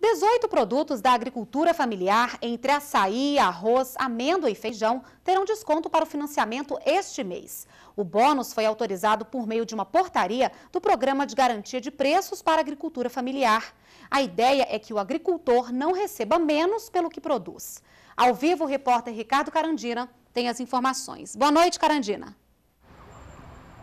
18 produtos da agricultura familiar, entre açaí, arroz, amêndoa e feijão, terão desconto para o financiamento este mês. O bônus foi autorizado por meio de uma portaria do Programa de Garantia de Preços para a Agricultura Familiar. A ideia é que o agricultor não receba menos pelo que produz. Ao vivo, o repórter Ricardo Carandina tem as informações. Boa noite, Carandina.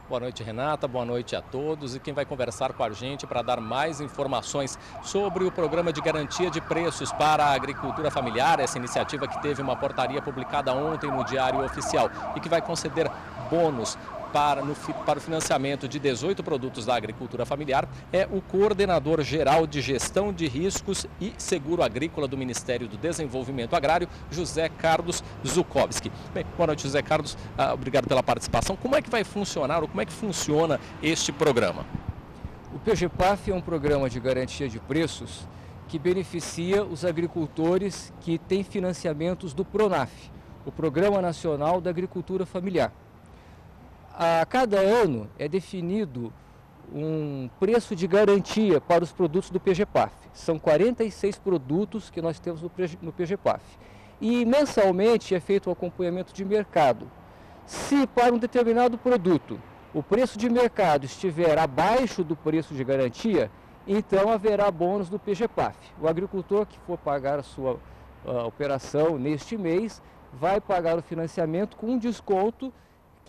Boa noite, Renata. Boa noite a todos. E quem vai conversar com a gente para dar mais informações sobre o programa de garantia de preços para a agricultura familiar, essa iniciativa que teve uma portaria publicada ontem no Diário Oficial e que vai conceder bônus para, no, para o financiamento de 18 produtos da agricultura familiar é o coordenador geral de gestão de riscos e seguro agrícola do Ministério do Desenvolvimento Agrário, José Carlos Zukovski. Bem, boa noite, José Carlos. Ah, obrigado pela participação. Como é que vai funcionar ou como é que funciona este programa? O PGPAF é um programa de garantia de preços que beneficia os agricultores que têm financiamentos do PRONAF, o Programa Nacional da Agricultura Familiar a cada ano é definido um preço de garantia para os produtos do PGPAF. São 46 produtos que nós temos no PGPAF. E mensalmente é feito o um acompanhamento de mercado. Se para um determinado produto o preço de mercado estiver abaixo do preço de garantia, então haverá bônus do PGPAF. O agricultor que for pagar a sua uh, operação neste mês vai pagar o financiamento com um desconto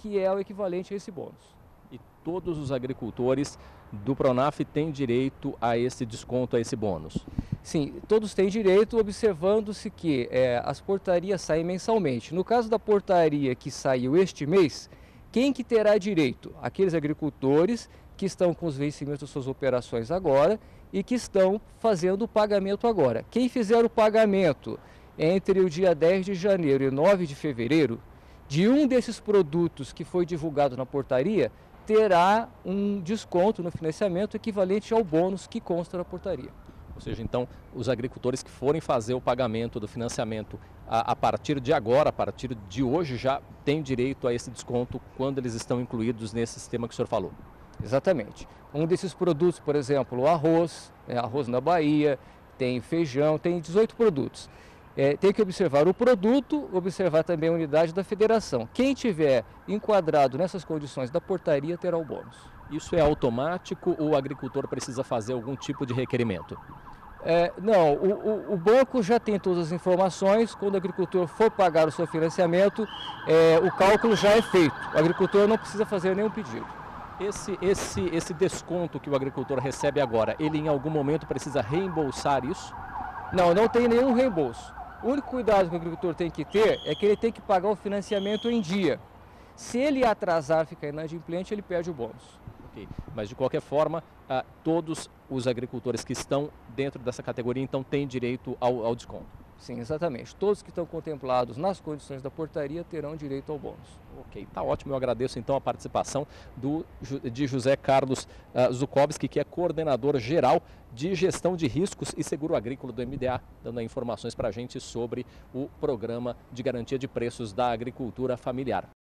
que é o equivalente a esse bônus. E todos os agricultores do Pronaf têm direito a esse desconto, a esse bônus? Sim, todos têm direito, observando-se que é, as portarias saem mensalmente. No caso da portaria que saiu este mês, quem que terá direito? Aqueles agricultores que estão com os vencimentos das suas operações agora e que estão fazendo o pagamento agora. Quem fizer o pagamento entre o dia 10 de janeiro e 9 de fevereiro, de um desses produtos que foi divulgado na portaria terá um desconto no financiamento equivalente ao bônus que consta na portaria. Ou seja, então, os agricultores que forem fazer o pagamento do financiamento a, a, partir de agora, a partir de hoje, já têm direito a esse desconto quando eles estão incluídos nesse sistema que o senhor falou. Exatamente. Um desses produtos, por exemplo, o arroz, é, arroz na Bahia, tem feijão, tem 18 produtos é, tem que observar o produto, observar também a unidade da federação. Quem tiver enquadrado nessas condições da portaria terá o bônus. Isso é automático ou o agricultor precisa fazer algum tipo de requerimento? É, não, o, o, o, banco já tem todas as informações. Quando o agricultor for pagar o seu financiamento, é, o cálculo já é feito. O agricultor não precisa fazer nenhum pedido. Esse, esse, esse desconto que o agricultor recebe agora, ele em algum momento precisa reembolsar isso? Não, não tem nenhum reembolso. O único cuidado que o agricultor tem que ter é que ele tem que pagar o financiamento em dia. Se ele atrasar, ficar inadimplente, ele perde o bônus. Okay. Mas de qualquer forma, ah, todos os agricultores que estão dentro dessa categoria então têm direito ao, ao desconto. Sim, exatamente. Todos que estão contemplados nas condições da portaria terão direito ao bônus. Ok, tá ótimo. Eu agradeço então a participação do, de José Carlos uh, Zukovski, que é coordenador geral de gestão de riscos e seguro agrícola do MDA, dando informações para a gente sobre o programa de garantia de preços da agricultura familiar.